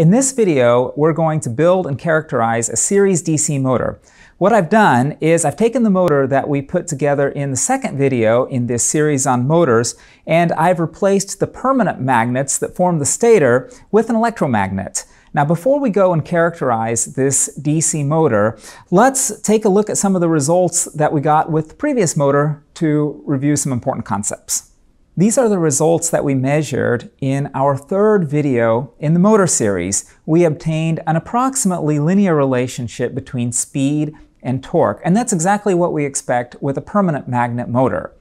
In this video, we're going to build and characterize a series DC motor. What I've done is I've taken the motor that we put together in the second video in this series on motors, and I've replaced the permanent magnets that form the stator with an electromagnet. Now before we go and characterize this DC motor, let's take a look at some of the results that we got with the previous motor to review some important concepts. These are the results that we measured in our third video in the motor series. We obtained an approximately linear relationship between speed and torque, and that's exactly what we expect with a permanent magnet motor.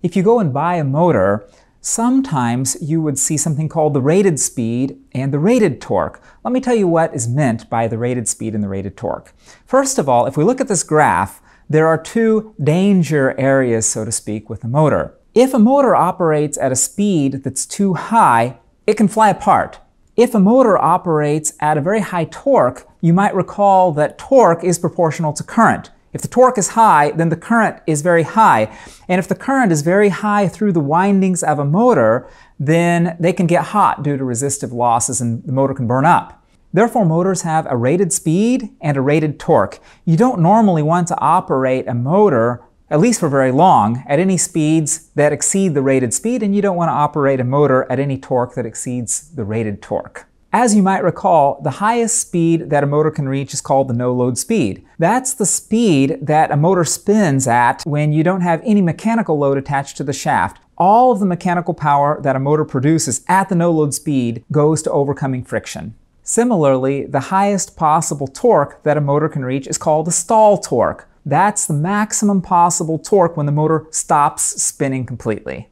If you go and buy a motor, sometimes you would see something called the rated speed and the rated torque. Let me tell you what is meant by the rated speed and the rated torque. First of all, if we look at this graph, there are two danger areas, so to speak, with the motor. If a motor operates at a speed that's too high, it can fly apart. If a motor operates at a very high torque, you might recall that torque is proportional to current. If the torque is high, then the current is very high. And if the current is very high through the windings of a motor, then they can get hot due to resistive losses and the motor can burn up. Therefore, motors have a rated speed and a rated torque. You don't normally want to operate a motor at least for very long, at any speeds that exceed the rated speed, and you don't want to operate a motor at any torque that exceeds the rated torque. As you might recall, the highest speed that a motor can reach is called the no-load speed. That's the speed that a motor spins at when you don't have any mechanical load attached to the shaft. All of the mechanical power that a motor produces at the no-load speed goes to overcoming friction. Similarly, the highest possible torque that a motor can reach is called the stall torque. That's the maximum possible torque when the motor stops spinning completely.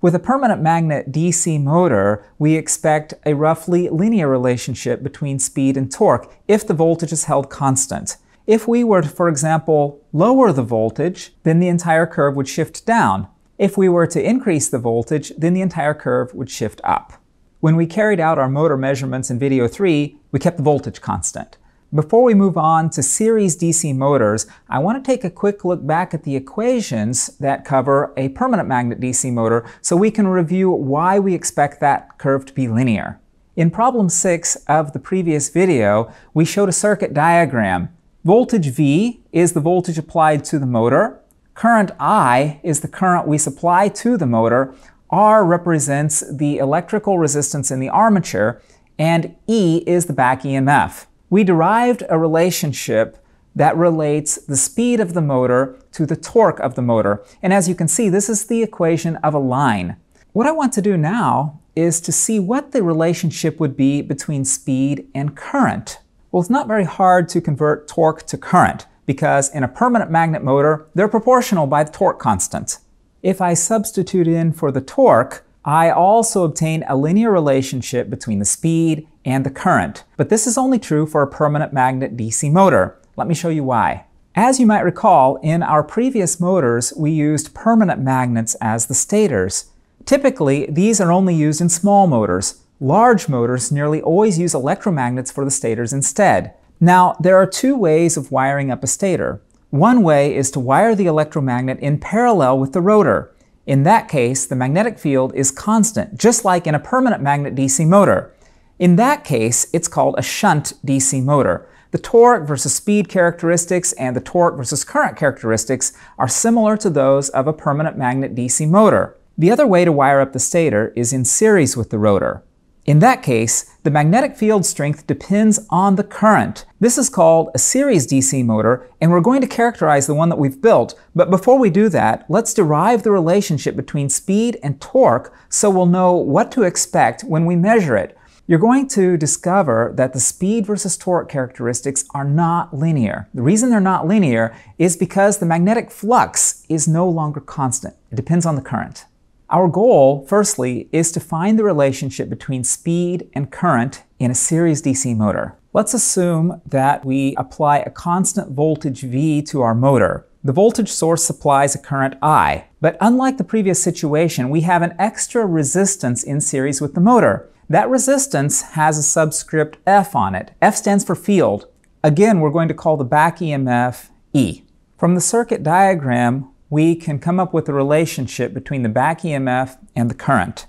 With a permanent magnet DC motor, we expect a roughly linear relationship between speed and torque if the voltage is held constant. If we were to, for example, lower the voltage, then the entire curve would shift down. If we were to increase the voltage, then the entire curve would shift up. When we carried out our motor measurements in video 3, we kept the voltage constant. Before we move on to series DC motors, I want to take a quick look back at the equations that cover a permanent magnet DC motor so we can review why we expect that curve to be linear. In problem 6 of the previous video, we showed a circuit diagram. Voltage V is the voltage applied to the motor. Current I is the current we supply to the motor. R represents the electrical resistance in the armature, and E is the back EMF we derived a relationship that relates the speed of the motor to the torque of the motor. And as you can see, this is the equation of a line. What I want to do now is to see what the relationship would be between speed and current. Well, it's not very hard to convert torque to current because in a permanent magnet motor, they're proportional by the torque constant. If I substitute in for the torque, I also obtain a linear relationship between the speed and the current. But this is only true for a permanent magnet DC motor. Let me show you why. As you might recall, in our previous motors, we used permanent magnets as the stators. Typically, these are only used in small motors. Large motors nearly always use electromagnets for the stators instead. Now, there are two ways of wiring up a stator. One way is to wire the electromagnet in parallel with the rotor. In that case, the magnetic field is constant, just like in a permanent magnet DC motor. In that case, it's called a shunt DC motor. The torque versus speed characteristics and the torque versus current characteristics are similar to those of a permanent magnet DC motor. The other way to wire up the stator is in series with the rotor. In that case, the magnetic field strength depends on the current. This is called a series DC motor, and we're going to characterize the one that we've built. But before we do that, let's derive the relationship between speed and torque so we'll know what to expect when we measure it you're going to discover that the speed versus torque characteristics are not linear. The reason they're not linear is because the magnetic flux is no longer constant. It depends on the current. Our goal, firstly, is to find the relationship between speed and current in a series DC motor. Let's assume that we apply a constant voltage V to our motor. The voltage source supplies a current I, but unlike the previous situation, we have an extra resistance in series with the motor. That resistance has a subscript F on it. F stands for field. Again, we're going to call the back EMF E. From the circuit diagram, we can come up with a relationship between the back EMF and the current.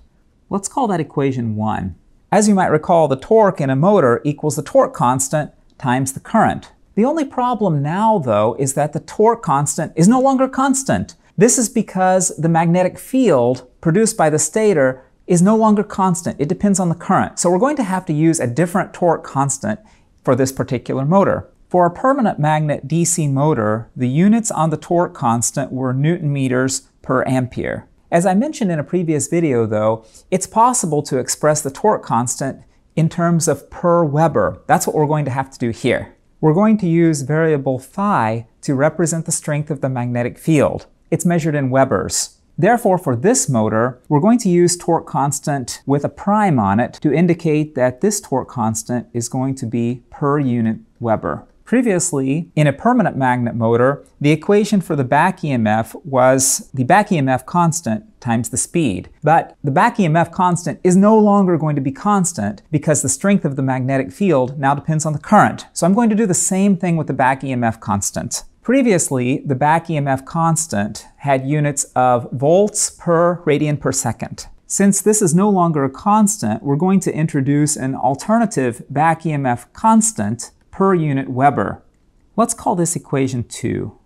Let's call that equation 1. As you might recall, the torque in a motor equals the torque constant times the current. The only problem now, though, is that the torque constant is no longer constant. This is because the magnetic field produced by the stator is no longer constant. It depends on the current. So we're going to have to use a different torque constant for this particular motor. For a permanent magnet DC motor, the units on the torque constant were newton meters per ampere. As I mentioned in a previous video, though, it's possible to express the torque constant in terms of per Weber. That's what we're going to have to do here. We're going to use variable phi to represent the strength of the magnetic field. It's measured in Webers. Therefore, for this motor, we're going to use torque constant with a prime on it to indicate that this torque constant is going to be per unit Weber. Previously, in a permanent magnet motor, the equation for the back EMF was the back EMF constant times the speed. But the back EMF constant is no longer going to be constant because the strength of the magnetic field now depends on the current. So I'm going to do the same thing with the back EMF constant. Previously, the back EMF constant had units of volts per radian per second. Since this is no longer a constant, we're going to introduce an alternative back EMF constant per unit Weber. Let's call this equation 2.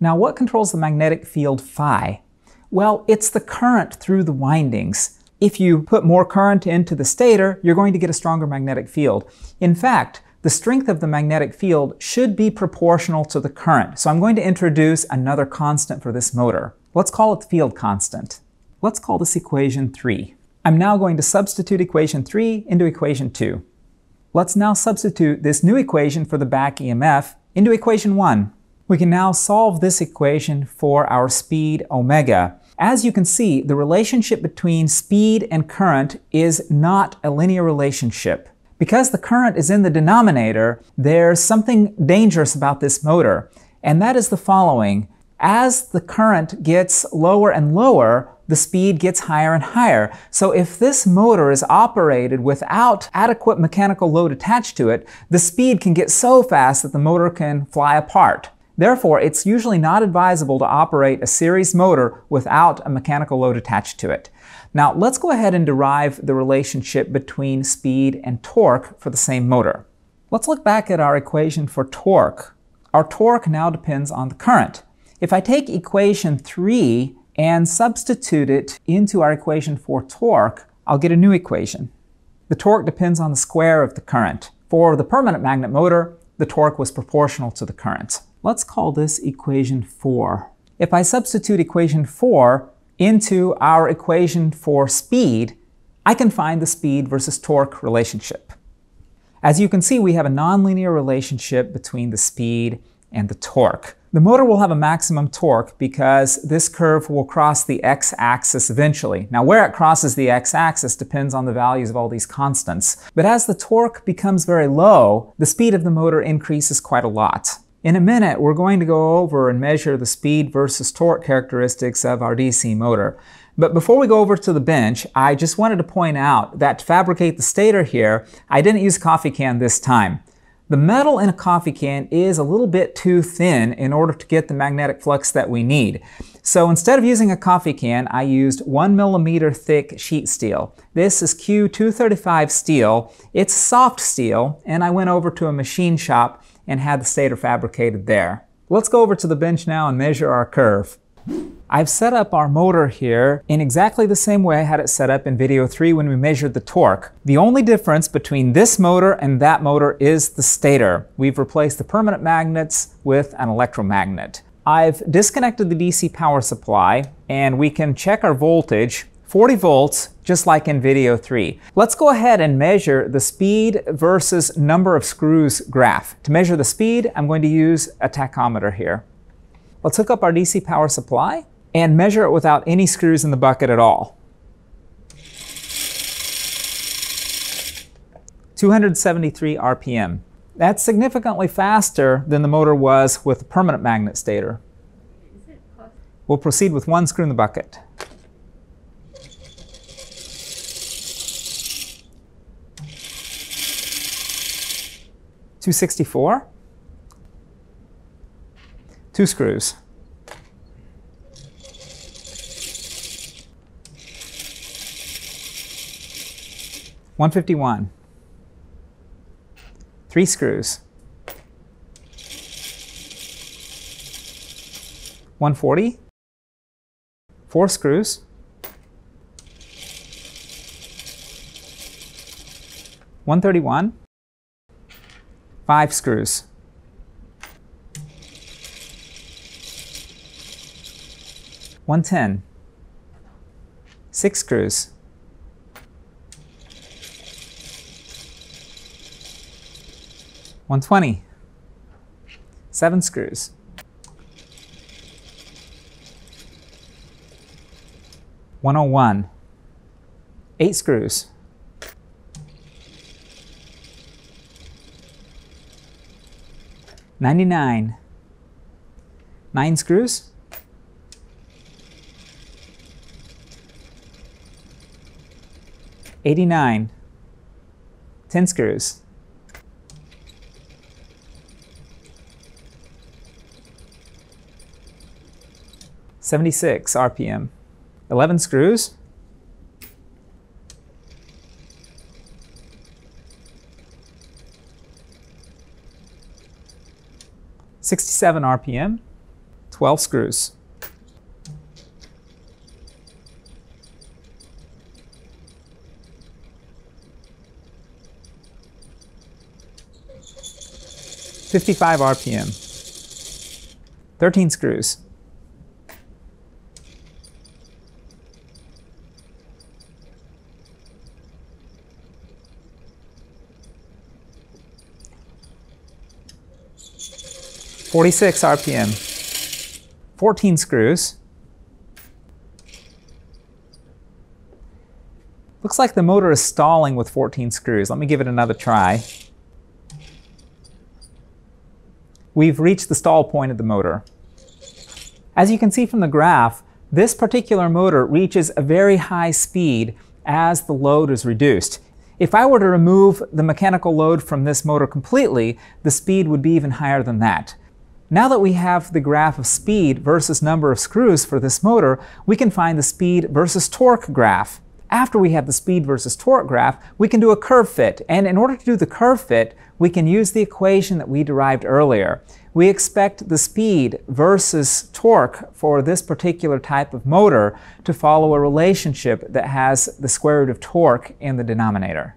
Now what controls the magnetic field phi? Well, it's the current through the windings. If you put more current into the stator, you're going to get a stronger magnetic field. In fact, the strength of the magnetic field should be proportional to the current. So I'm going to introduce another constant for this motor. Let's call it the field constant. Let's call this equation 3. I'm now going to substitute equation 3 into equation 2. Let's now substitute this new equation for the back EMF into equation 1. We can now solve this equation for our speed omega. As you can see, the relationship between speed and current is not a linear relationship. Because the current is in the denominator, there's something dangerous about this motor, and that is the following. As the current gets lower and lower, the speed gets higher and higher. So if this motor is operated without adequate mechanical load attached to it, the speed can get so fast that the motor can fly apart. Therefore, it's usually not advisable to operate a series motor without a mechanical load attached to it. Now, let's go ahead and derive the relationship between speed and torque for the same motor. Let's look back at our equation for torque. Our torque now depends on the current. If I take equation 3 and substitute it into our equation for torque, I'll get a new equation. The torque depends on the square of the current. For the permanent magnet motor, the torque was proportional to the current. Let's call this equation 4. If I substitute equation 4 into our equation for speed, I can find the speed versus torque relationship. As you can see, we have a nonlinear relationship between the speed and the torque. The motor will have a maximum torque because this curve will cross the x-axis eventually. Now where it crosses the x-axis depends on the values of all these constants. But as the torque becomes very low, the speed of the motor increases quite a lot. In a minute, we're going to go over and measure the speed versus torque characteristics of our DC motor. But before we go over to the bench, I just wanted to point out that to fabricate the stator here, I didn't use coffee can this time. The metal in a coffee can is a little bit too thin in order to get the magnetic flux that we need. So instead of using a coffee can, I used one millimeter thick sheet steel. This is Q235 steel. It's soft steel, and I went over to a machine shop and had the stator fabricated there. Let's go over to the bench now and measure our curve. I've set up our motor here in exactly the same way I had it set up in video 3 when we measured the torque. The only difference between this motor and that motor is the stator. We've replaced the permanent magnets with an electromagnet. I've disconnected the DC power supply and we can check our voltage 40 volts, just like in video 3. Let's go ahead and measure the speed versus number of screws graph. To measure the speed, I'm going to use a tachometer here. Let's hook up our DC power supply and measure it without any screws in the bucket at all. 273 RPM. That's significantly faster than the motor was with the permanent magnet stator. We'll proceed with one screw in the bucket. Two sixty four. Two screws. 151. Three screws. 140. Four screws. 131. Five screws. One ten. Six screws. One twenty. Seven screws. One oh one. Eight screws. 99. 9 screws. Eighty-nine. Ten screws. Seventy-six RPM. Eleven screws. 67 RPM, 12 screws. Fifty-five RPM, thirteen screws. 46 RPM, 14 screws. Looks like the motor is stalling with 14 screws. Let me give it another try. We've reached the stall point of the motor. As you can see from the graph, this particular motor reaches a very high speed as the load is reduced. If I were to remove the mechanical load from this motor completely, the speed would be even higher than that. Now that we have the graph of speed versus number of screws for this motor, we can find the speed versus torque graph. After we have the speed versus torque graph, we can do a curve fit. And in order to do the curve fit, we can use the equation that we derived earlier. We expect the speed versus torque for this particular type of motor to follow a relationship that has the square root of torque in the denominator.